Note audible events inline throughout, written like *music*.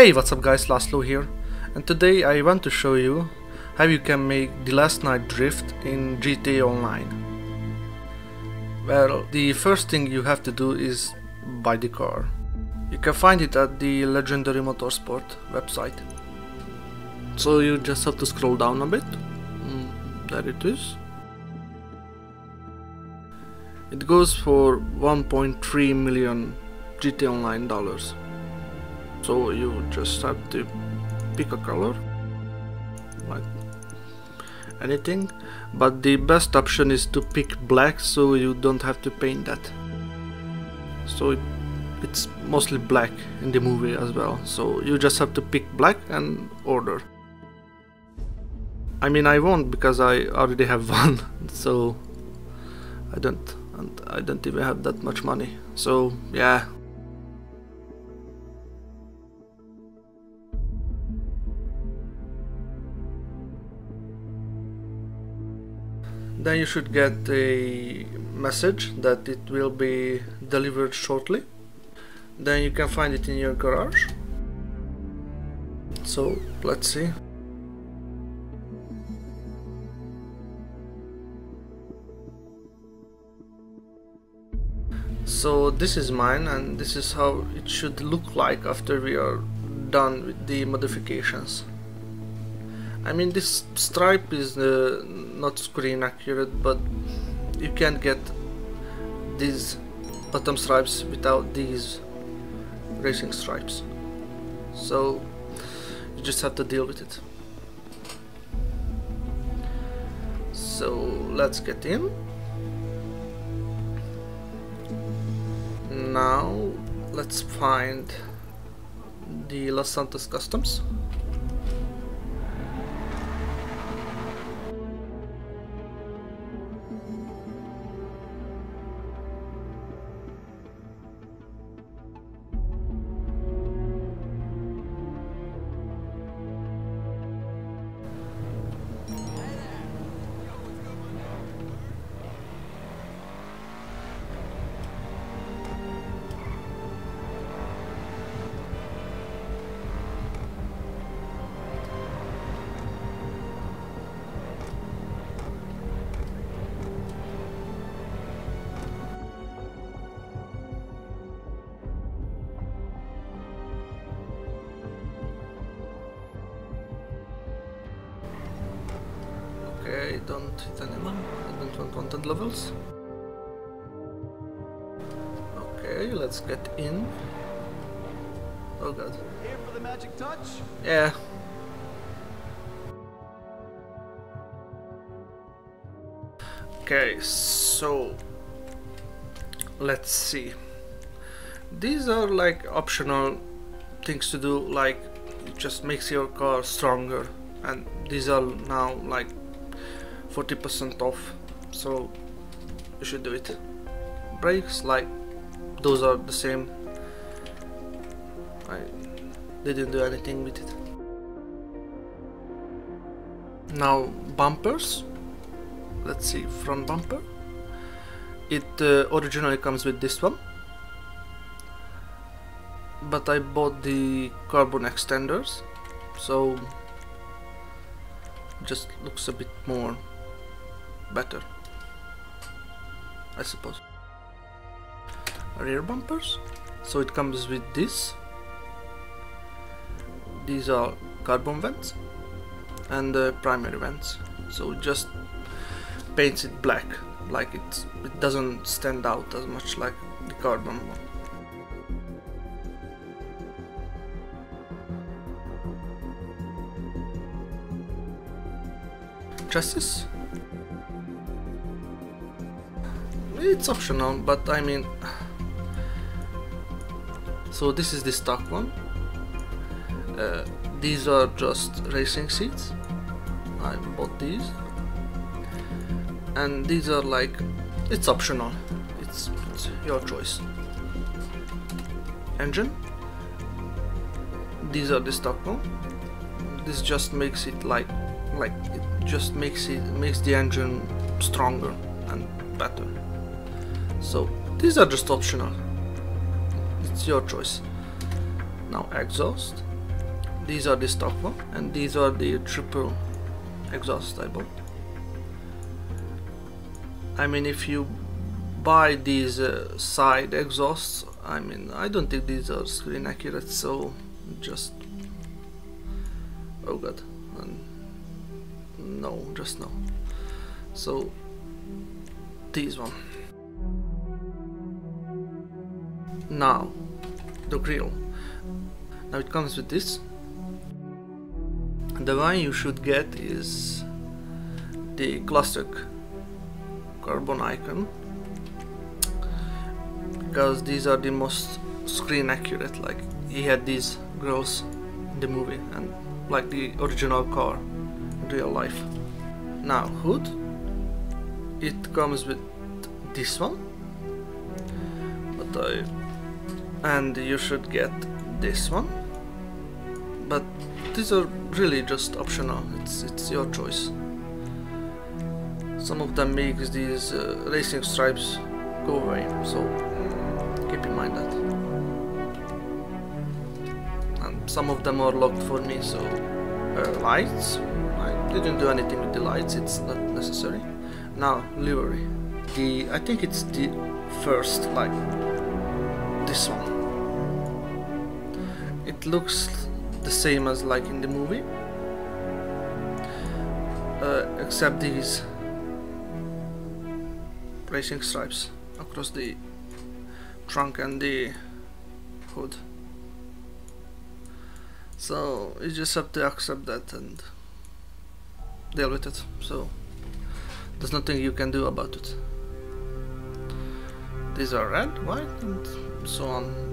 Hey, what's up guys, Laszlo here, and today I want to show you how you can make the Last Knight drift in GTA Online. Well, the first thing you have to do is buy the car. You can find it at the Legendary Motorsport website. So you just have to scroll down a bit. Mm, there it is. It goes for 1.3 million GTA Online dollars so you just have to pick a color. Like anything. But the best option is to pick black so you don't have to paint that. So it, it's mostly black in the movie as well. So you just have to pick black and order. I mean I won't because I already have *laughs* one so I don't and I don't even have that much money. So yeah then you should get a message that it will be delivered shortly. Then you can find it in your garage. So let's see. So this is mine and this is how it should look like after we are done with the modifications I mean this stripe is uh, not screen accurate but you can't get these bottom stripes without these racing stripes. So you just have to deal with it. So let's get in. Now let's find the Los Santos customs don't hit anyone. I don't want wanted levels. Okay, let's get in. Oh god. Here for the magic touch? Yeah. Okay, so let's see. These are like optional things to do, like it just makes your car stronger, and these are now like 40% off. So you should do it. Brakes like those are the same. I didn't do anything with it. Now bumpers. Let's see front bumper. It uh, originally comes with this one. But I bought the carbon extenders. So just looks a bit more better. I suppose. Rear bumpers. So it comes with this. These are carbon vents and uh, primary vents. So just paints it black like it it doesn't stand out as much like the carbon one. Chassis it's optional but I mean so this is the stock one. Uh, these are just racing seats. I bought these. And these are like it's optional. It's, it's your choice. Engine. These are the stock one. This just makes it like like it just makes it makes the engine stronger and better so these are just optional. It's your choice. Now exhaust. These are the stock one and these are the triple exhaust I bought I mean if you buy these uh, side exhausts I mean I don't think these are screen accurate so just oh god and no just no. So these one now the grill. Now it comes with this. The one you should get is the classic carbon icon because these are the most screen accurate like he had these girls in the movie and like the original car in real life. Now hood it comes with this one but I and you should get this one. But these are really just optional. It's it's your choice. Some of them makes these uh, racing stripes go away. So keep in mind that. And some of them are locked for me so uh, lights. I didn't do anything with the lights. It's not necessary. Now livery. The I think it's the first like this one. It looks the same as like in the movie. Uh, except these racing stripes across the trunk and the hood. So you just have to accept that and deal with it. So there's nothing you can do about it. These are red, white and so on.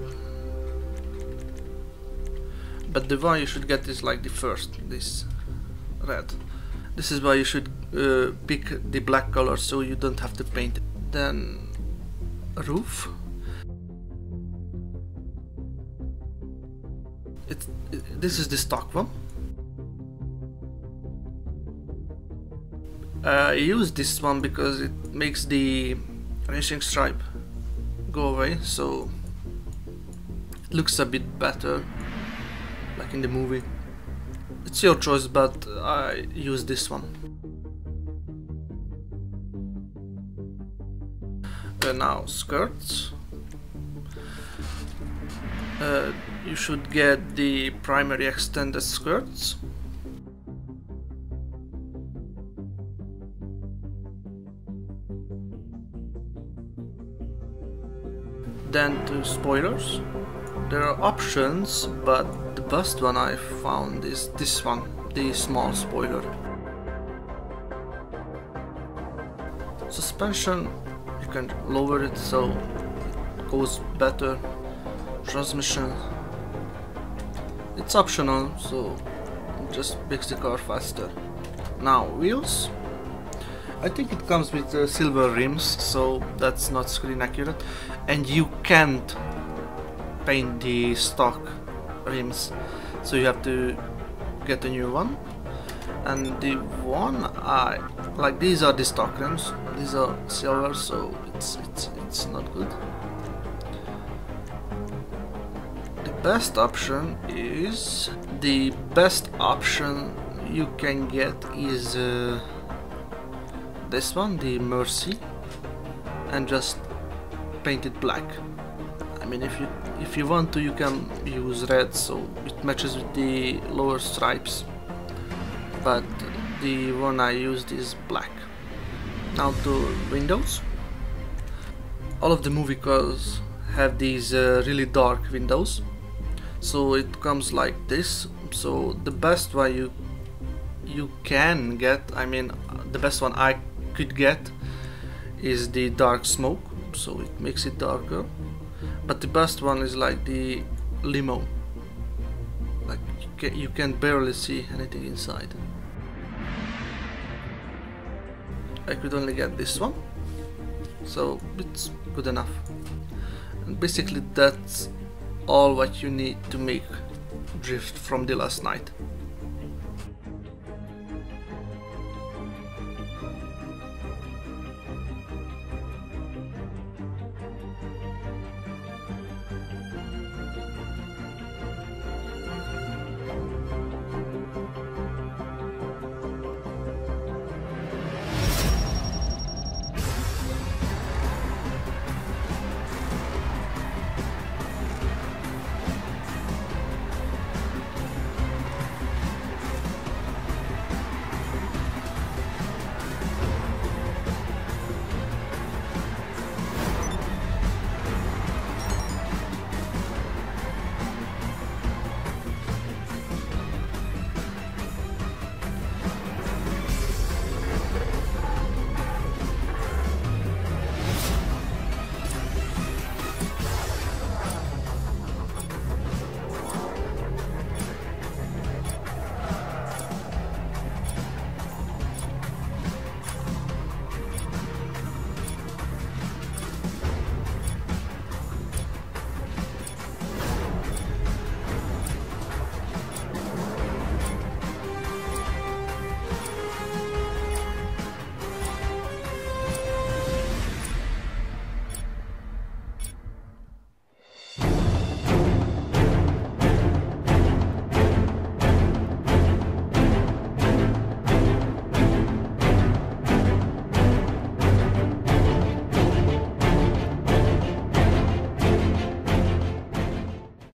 But the one you should get is like the first this red. This is why you should uh, pick the black color so you don't have to paint. Then roof. It, this is the stock one. Uh, I use this one because it makes the racing stripe go away so looks a bit better like in the movie. It's your choice, but I use this one. Uh, now skirts. Uh, you should get the primary extended skirts. Then two spoilers. There are options, but the best one I found is this one, the small spoiler. Suspension, you can lower it so it goes better. Transmission, it's optional, so it just makes the car faster. Now wheels, I think it comes with uh, silver rims, so that's not screen accurate, and you can't paint the stock rims. So you have to get a new one. And the one I like these are the stock rims. These are silver so it's it's it's not good. The best option is the best option you can get is uh, this one the Mercie and just paint it black mean if you if you want to you can use red so it matches with the lower stripes. But the one I used is black. Now to windows. All of the movie cars have these uh, really dark windows. So it comes like this. So the best one you you can get I mean the best one I could get is the dark smoke. So it makes it darker but the best one is like the limo. Like you can, you can barely see anything inside. I could only get this one. So it's good enough. And basically that's all what you need to make drift from the Last Knight